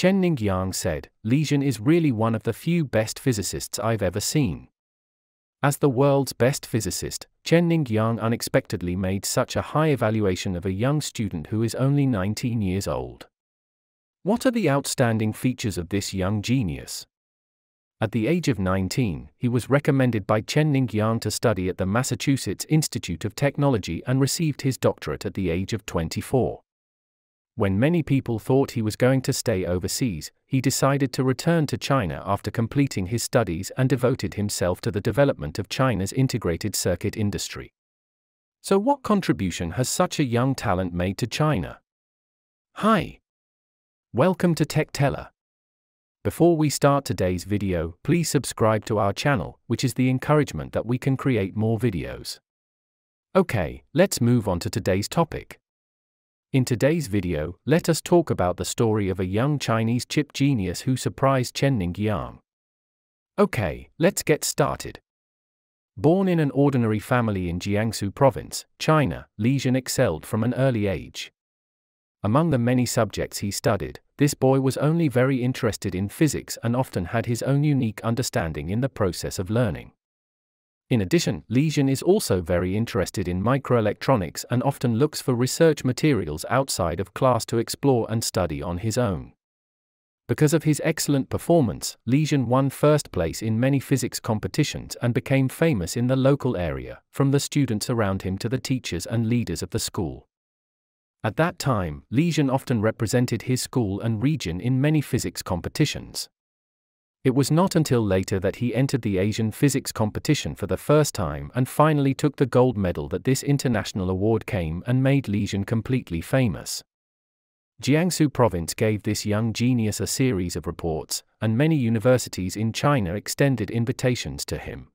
Chen Ning Yang said, Zhen is really one of the few best physicists I've ever seen. As the world's best physicist, Chen Ning Yang unexpectedly made such a high evaluation of a young student who is only 19 years old. What are the outstanding features of this young genius? At the age of 19, he was recommended by Chen Ning Yang to study at the Massachusetts Institute of Technology and received his doctorate at the age of 24. When many people thought he was going to stay overseas, he decided to return to China after completing his studies and devoted himself to the development of China's integrated circuit industry. So, what contribution has such a young talent made to China? Hi! Welcome to TechTeller. Before we start today's video, please subscribe to our channel, which is the encouragement that we can create more videos. Okay, let's move on to today's topic. In today's video, let us talk about the story of a young Chinese chip genius who surprised Chen Ning Yang. Okay, let's get started. Born in an ordinary family in Jiangsu province, China, Li Zhen excelled from an early age. Among the many subjects he studied, this boy was only very interested in physics and often had his own unique understanding in the process of learning. In addition, Zhen is also very interested in microelectronics and often looks for research materials outside of class to explore and study on his own. Because of his excellent performance, Zhen won first place in many physics competitions and became famous in the local area, from the students around him to the teachers and leaders of the school. At that time, Zhen often represented his school and region in many physics competitions. It was not until later that he entered the Asian physics competition for the first time and finally took the gold medal that this international award came and made Zhen completely famous. Jiangsu province gave this young genius a series of reports, and many universities in China extended invitations to him.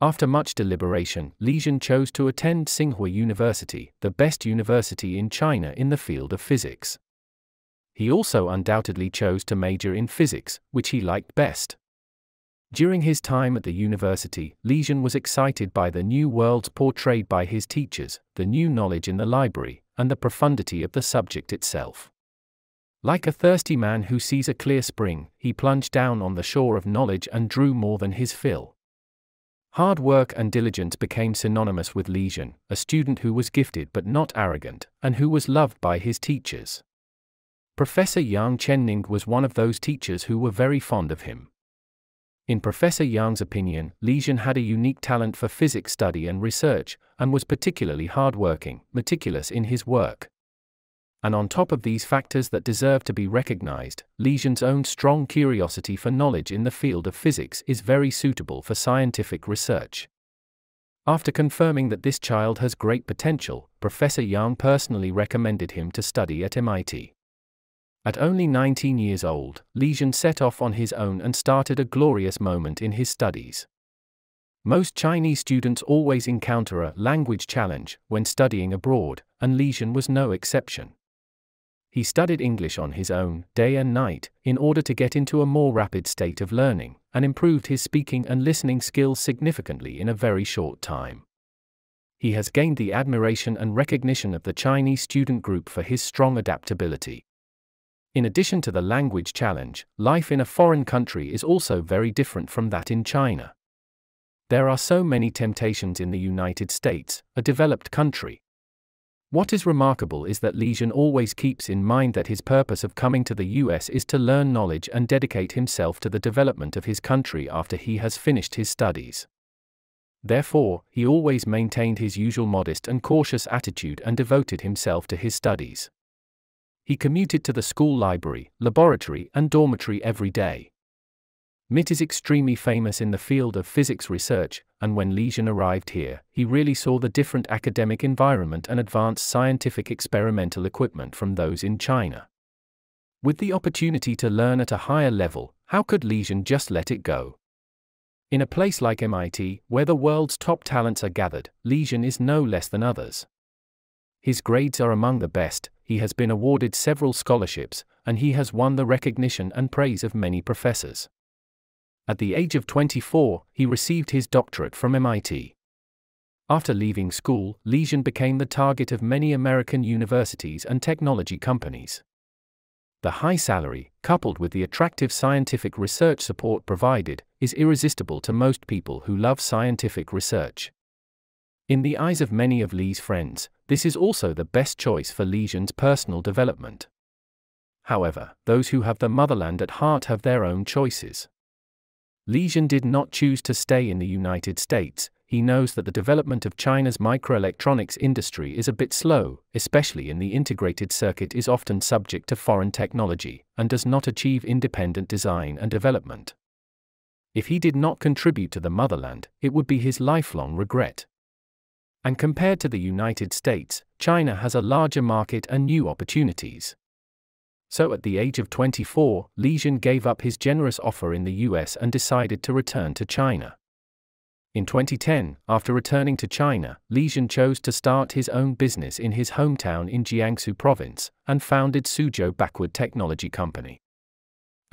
After much deliberation, Li Zhen chose to attend Tsinghua University, the best university in China in the field of physics. He also undoubtedly chose to major in physics, which he liked best. During his time at the university, Li Zhen was excited by the new worlds portrayed by his teachers, the new knowledge in the library, and the profundity of the subject itself. Like a thirsty man who sees a clear spring, he plunged down on the shore of knowledge and drew more than his fill. Hard work and diligence became synonymous with Li Zhen, a student who was gifted but not arrogant, and who was loved by his teachers. Professor Yang Chenning was one of those teachers who were very fond of him. In Professor Yang's opinion, Li Zhen had a unique talent for physics study and research, and was particularly hardworking, meticulous in his work. And on top of these factors that deserve to be recognized, Li Zhen's own strong curiosity for knowledge in the field of physics is very suitable for scientific research. After confirming that this child has great potential, Professor Yang personally recommended him to study at MIT. At only 19 years old, Zhen set off on his own and started a glorious moment in his studies. Most Chinese students always encounter a language challenge when studying abroad, and Zhen was no exception. He studied English on his own, day and night, in order to get into a more rapid state of learning, and improved his speaking and listening skills significantly in a very short time. He has gained the admiration and recognition of the Chinese student group for his strong adaptability. In addition to the language challenge, life in a foreign country is also very different from that in China. There are so many temptations in the United States, a developed country, what is remarkable is that Zhen always keeps in mind that his purpose of coming to the US is to learn knowledge and dedicate himself to the development of his country after he has finished his studies. Therefore, he always maintained his usual modest and cautious attitude and devoted himself to his studies. He commuted to the school library, laboratory, and dormitory every day. MIT is extremely famous in the field of physics research, and when Li Zhen arrived here, he really saw the different academic environment and advanced scientific experimental equipment from those in China. With the opportunity to learn at a higher level, how could Li Zhen just let it go? In a place like MIT, where the world's top talents are gathered, Li Zhen is no less than others. His grades are among the best, he has been awarded several scholarships, and he has won the recognition and praise of many professors. At the age of 24, he received his doctorate from MIT. After leaving school, Zhen became the target of many American universities and technology companies. The high salary, coupled with the attractive scientific research support provided, is irresistible to most people who love scientific research. In the eyes of many of Li's friends, this is also the best choice for Li Zhen's personal development. However, those who have the motherland at heart have their own choices. Li Zhen did not choose to stay in the United States, he knows that the development of China's microelectronics industry is a bit slow, especially in the integrated circuit is often subject to foreign technology, and does not achieve independent design and development. If he did not contribute to the motherland, it would be his lifelong regret. And compared to the United States, China has a larger market and new opportunities. So at the age of 24, Li Zhen gave up his generous offer in the US and decided to return to China. In 2010, after returning to China, Li Zhen chose to start his own business in his hometown in Jiangsu province and founded Suzhou Backward Technology Company.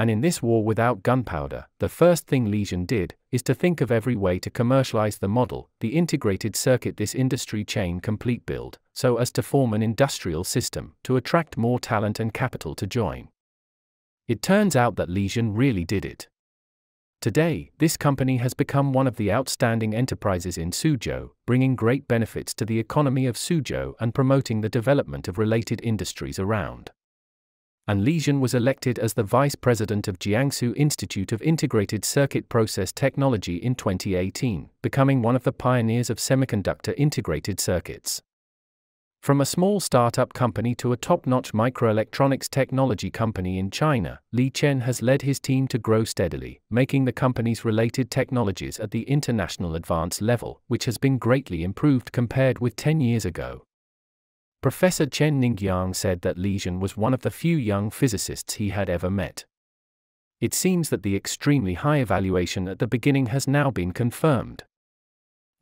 And in this war without gunpowder, the first thing Li Zhen did is to think of every way to commercialize the model, the integrated circuit, this industry chain complete build, so as to form an industrial system to attract more talent and capital to join. It turns out that Li Zhen really did it. Today, this company has become one of the outstanding enterprises in Suzhou, bringing great benefits to the economy of Suzhou and promoting the development of related industries around and Li Zhen was elected as the vice president of Jiangsu Institute of Integrated Circuit Process Technology in 2018, becoming one of the pioneers of semiconductor integrated circuits. From a small startup company to a top notch microelectronics technology company in China, Li Zhen has led his team to grow steadily, making the company's related technologies at the international advanced level, which has been greatly improved compared with 10 years ago. Professor Chen Ningyang said that Li Zhen was one of the few young physicists he had ever met. It seems that the extremely high evaluation at the beginning has now been confirmed.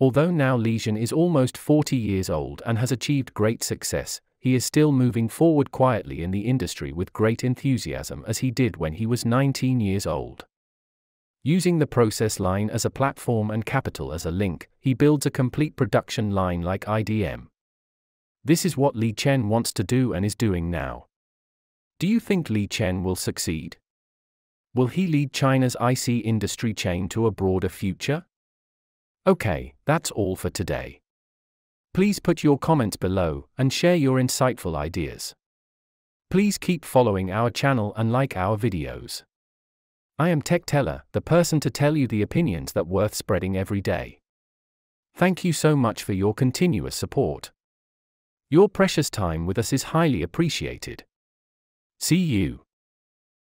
Although now Li Zhen is almost 40 years old and has achieved great success, he is still moving forward quietly in the industry with great enthusiasm as he did when he was 19 years old. Using the process line as a platform and capital as a link, he builds a complete production line like IDM. This is what Li Zhen wants to do and is doing now. Do you think Li Zhen will succeed? Will he lead China's IC industry chain to a broader future? Okay, that's all for today. Please put your comments below and share your insightful ideas. Please keep following our channel and like our videos. I am Tech Teller, the person to tell you the opinions that worth spreading every day. Thank you so much for your continuous support. Your precious time with us is highly appreciated. See you.